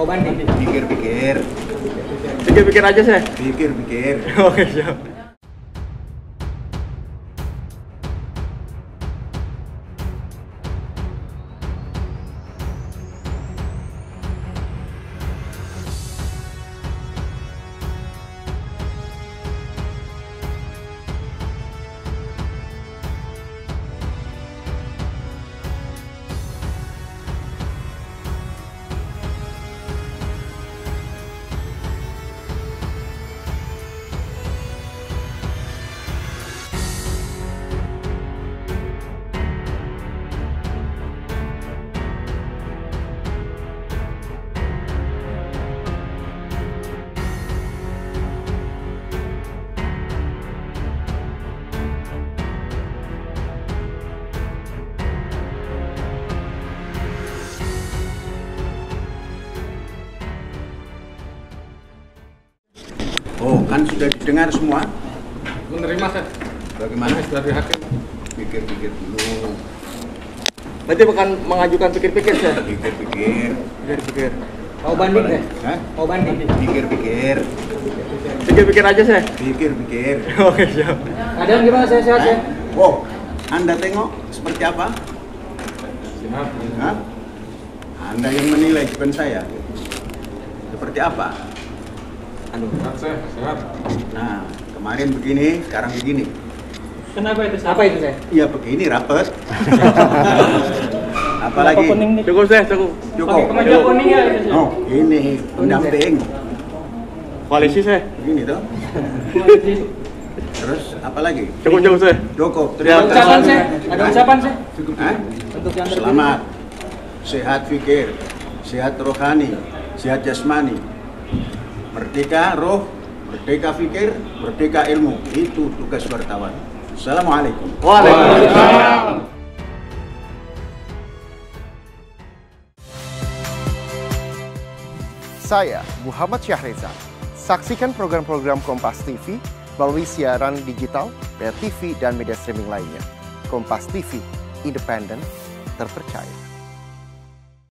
Mau banding? Pikir-pikir, Pikir-pikir aja saya. pikir-pikir. Oke, siap. Oh, kan sudah didengar semua. menerima saya Bagaimana? dari hakim Pikir-pikir dulu. Berarti bukan mengajukan pikir-pikir saya. Pikir-pikir. Pikir-pikir. Mau banding deh? Hah? Mau banding? Pikir-pikir. Pikir-pikir aja saya. Pikir-pikir. Oke, siap. Keadaan gimana saya sehat ya? Oh, Anda tengok seperti apa? sehat Hah? Anda yang menilai, bukan saya. Seperti apa? Anu. sehat Nah, kemarin begini, sekarang begini. Kenapa itu? Apa itu saya? Iya begini rapet. Apalagi? Cukup saya, cukup. Cukup. Kemeja kuning ya? itu, saya? Oh, ini pendamping. Koalisi saya. Begini tuh. Terus apa lagi? Cukup, cukup saya. Cukup. Terima Ada ucapan kasih. saya? Ada ucapan saya? Hah? Untuk yang. Selamat. Sehat fikir, sehat rohani, sehat jasmani. Merdeka roh, merdeka fikir, merdeka ilmu. Itu tugas wartawan. Assalamualaikum. Waalaikumsalam. Saya Muhammad Syahreza. Saksikan program-program Kompas TV melalui siaran digital, pay TV, dan media streaming lainnya. Kompas TV, independen, terpercaya.